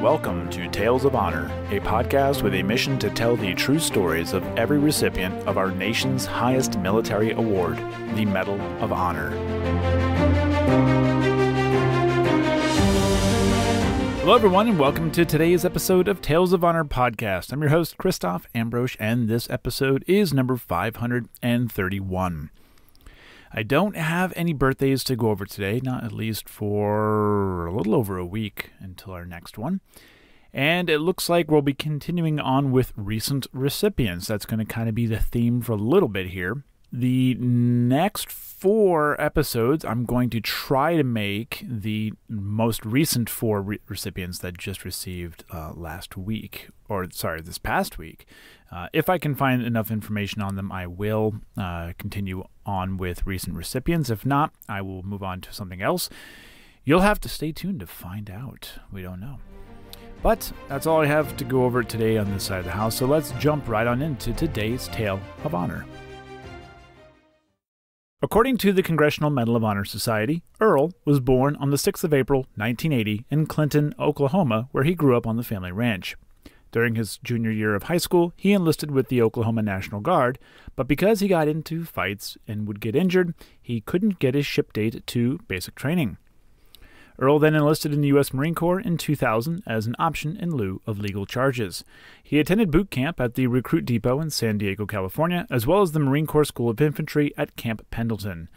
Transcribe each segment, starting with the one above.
Welcome to Tales of Honor, a podcast with a mission to tell the true stories of every recipient of our nation's highest military award, the Medal of Honor. Hello, everyone, and welcome to today's episode of Tales of Honor podcast. I'm your host, Christoph Ambrosch, and this episode is number 531. I don't have any birthdays to go over today, not at least for a little over a week until our next one. And it looks like we'll be continuing on with recent recipients. That's going to kind of be the theme for a little bit here. The next four episodes, I'm going to try to make the most recent four re- recipients that just received uh, last week, or sorry, this past week. Uh, if I can find enough information on them, I will uh, continue on with recent recipients. If not, I will move on to something else. You'll have to stay tuned to find out. We don't know. But that's all I have to go over today on this side of the house, so let's jump right on into today's Tale of Honor. According to the Congressional Medal of Honor Society, Earl was born on the 6th of April, 1980, in Clinton, Oklahoma, where he grew up on the family ranch. During his junior year of high school, he enlisted with the Oklahoma National Guard, but because he got into fights and would get injured, he couldn't get his ship date to basic training. Earl then enlisted in the U.S. Marine Corps in 2000 as an option in lieu of legal charges. He attended boot camp at the Recruit Depot in San Diego, California, as well as the Marine Corps School of Infantry at Camp Pendleton.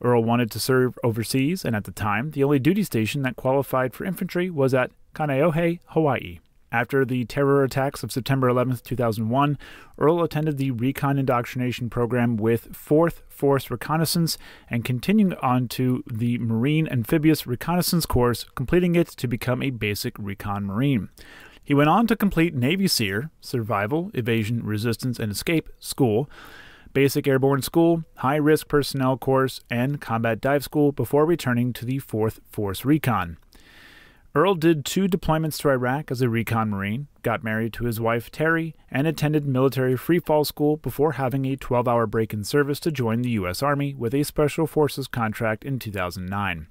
Earl wanted to serve overseas, and at the time, the only duty station that qualified for infantry was at Kaneohe, Hawaii. After the terror attacks of September 11, 2001, Earl attended the Recon Indoctrination Program with 4th Force Reconnaissance and continuing on to the Marine Amphibious Reconnaissance course, completing it to become a basic Recon Marine. He went on to complete Navy SERE, Survival, Evasion, Resistance, and Escape School, Basic Airborne School, High Risk Personnel Course, and Combat Dive School before returning to the 4th Force Recon. Earl did two deployments to Iraq as a recon Marine, got married to his wife Terry, and attended military freefall school before having a 12 hour break in service to join the U.S. Army with a Special Forces contract in 2009.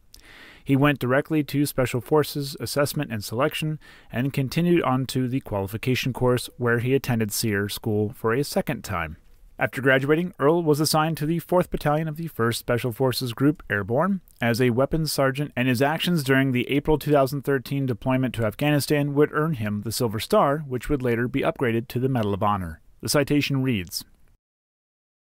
He went directly to Special Forces Assessment and Selection and continued on to the qualification course where he attended SERE school for a second time. After graduating, Earl was assigned to the 4th Battalion of the 1st Special Forces Group Airborne as a weapons sergeant, and his actions during the April 2013 deployment to Afghanistan would earn him the Silver Star, which would later be upgraded to the Medal of Honor. The citation reads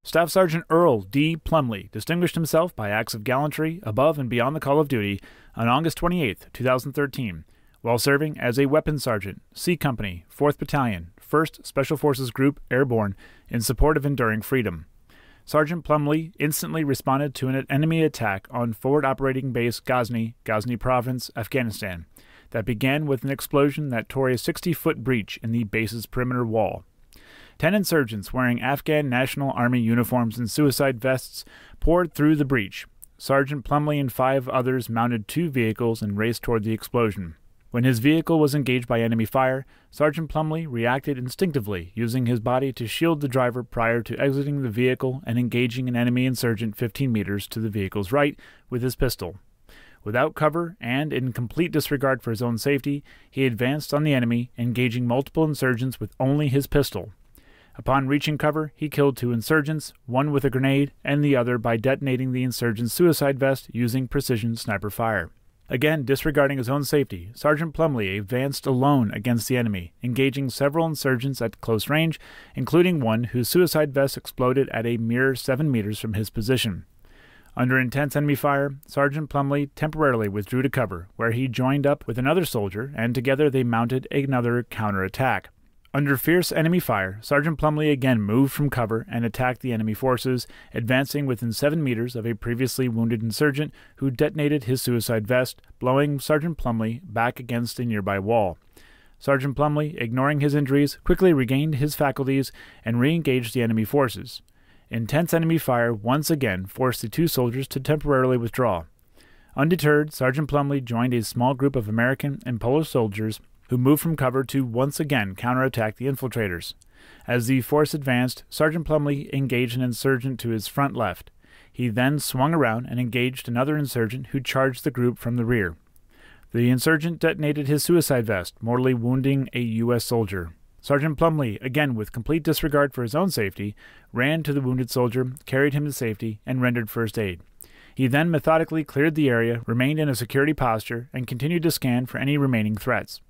Staff Sergeant Earl D. Plumlee distinguished himself by acts of gallantry above and beyond the call of duty on August 28, 2013, while serving as a weapons sergeant, C Company, 4th Battalion, 1st Special Forces Group Airborne in support of enduring freedom. Sergeant Plumlee instantly responded to an enemy attack on Forward Operating Base Ghazni, Ghazni Province, Afghanistan, that began with an explosion that tore a 60 foot breach in the base's perimeter wall. Ten insurgents wearing Afghan National Army uniforms and suicide vests poured through the breach. Sergeant Plumlee and five others mounted two vehicles and raced toward the explosion. When his vehicle was engaged by enemy fire, Sergeant Plumlee reacted instinctively, using his body to shield the driver prior to exiting the vehicle and engaging an enemy insurgent 15 meters to the vehicle's right with his pistol. Without cover and in complete disregard for his own safety, he advanced on the enemy, engaging multiple insurgents with only his pistol. Upon reaching cover, he killed two insurgents, one with a grenade and the other by detonating the insurgent's suicide vest using precision sniper fire. Again, disregarding his own safety, Sergeant Plumlee advanced alone against the enemy, engaging several insurgents at close range, including one whose suicide vest exploded at a mere seven meters from his position. Under intense enemy fire, Sergeant Plumlee temporarily withdrew to cover, where he joined up with another soldier, and together they mounted another counterattack. Under fierce enemy fire, Sergeant Plumlee again moved from cover and attacked the enemy forces, advancing within seven meters of a previously wounded insurgent who detonated his suicide vest, blowing Sergeant Plumlee back against a nearby wall. Sergeant Plumlee, ignoring his injuries, quickly regained his faculties and re engaged the enemy forces. Intense enemy fire once again forced the two soldiers to temporarily withdraw. Undeterred, Sergeant Plumlee joined a small group of American and Polish soldiers who moved from cover to once again counterattack the infiltrators. As the force advanced, Sergeant Plumlee engaged an insurgent to his front left. He then swung around and engaged another insurgent who charged the group from the rear. The insurgent detonated his suicide vest, mortally wounding a U.S. soldier. Sergeant Plumlee, again with complete disregard for his own safety, ran to the wounded soldier, carried him to safety, and rendered first aid. He then methodically cleared the area, remained in a security posture, and continued to scan for any remaining threats.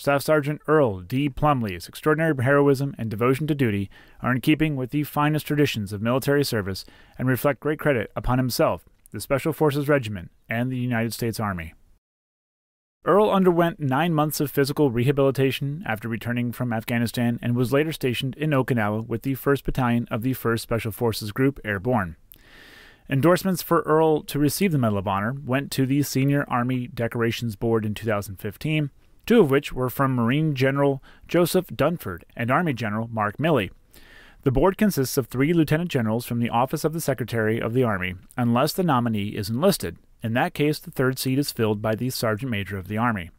Staff Sergeant Earl D. Plumlee's extraordinary heroism and devotion to duty are in keeping with the finest traditions of military service and reflect great credit upon himself, the Special Forces Regiment, and the United States Army. Earl underwent nine months of physical rehabilitation after returning from Afghanistan and was later stationed in Okinawa with the 1st Battalion of the 1st Special Forces Group Airborne. Endorsements for Earl to receive the Medal of Honor went to the Senior Army Decorations Board in 2015, two of which were from Marine General Joseph Dunford and Army General Mark Milley. The board consists of three lieutenant generals from the Office of the Secretary of the Army, unless the nominee is enlisted, in that case, the third seat is filled by the Sergeant Major of the Army.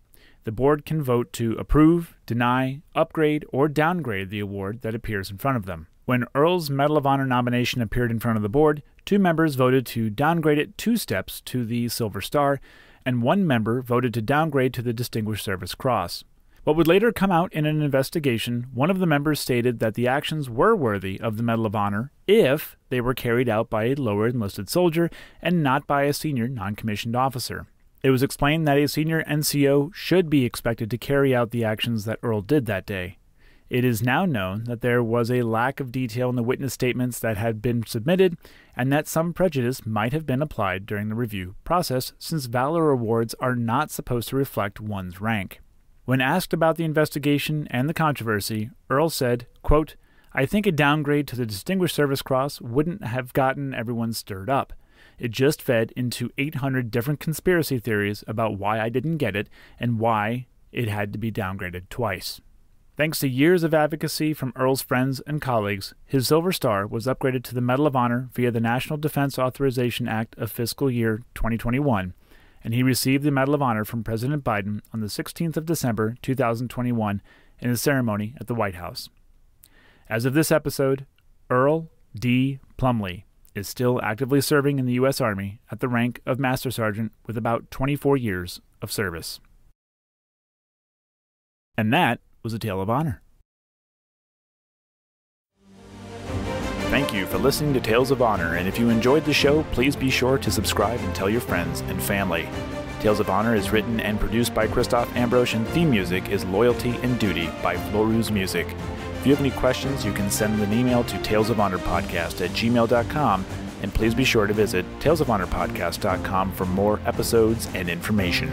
The board can vote to approve, deny, upgrade, or downgrade the award that appears in front of them. When Earl's Medal of Honor nomination appeared in front of the board, two members voted to downgrade it two steps to the Silver Star, and one member voted to downgrade to the Distinguished Service Cross. What would later come out in an investigation, one of the members stated that the actions were worthy of the Medal of Honor if they were carried out by a lower enlisted soldier and not by a senior non commissioned officer. It was explained that a senior NCO should be expected to carry out the actions that Earl did that day. It is now known that there was a lack of detail in the witness statements that had been submitted, and that some prejudice might have been applied during the review process, since Valor Awards are not supposed to reflect one's rank. When asked about the investigation and the controversy, Earl said, quote, I think a downgrade to the Distinguished Service Cross wouldn't have gotten everyone stirred up. It just fed into 800 different conspiracy theories about why I didn't get it and why it had to be downgraded twice. Thanks to years of advocacy from Earl's friends and colleagues, his Silver Star was upgraded to the Medal of Honor via the National Defense Authorization Act of fiscal year 2021 and he received the Medal of Honor from President Biden on the 16th of December 2021 in a ceremony at the White House. As of this episode, Earl D. Plumlee is still actively serving in the U.S. Army at the rank of Master Sergeant with about 24 years of service. And that was a tale of honor. Thank you for listening to Tales of Honor, and if you enjoyed the show, please be sure to subscribe and tell your friends and family. Tales of Honor is written and produced by Christoph Ambrosch, and theme music is Loyalty and Duty by Floruz Music. If you have any questions, you can send an email to talesofhonorpodcast at gmail.com, and please be sure to visit talesofhonorpodcast.com for more episodes and information.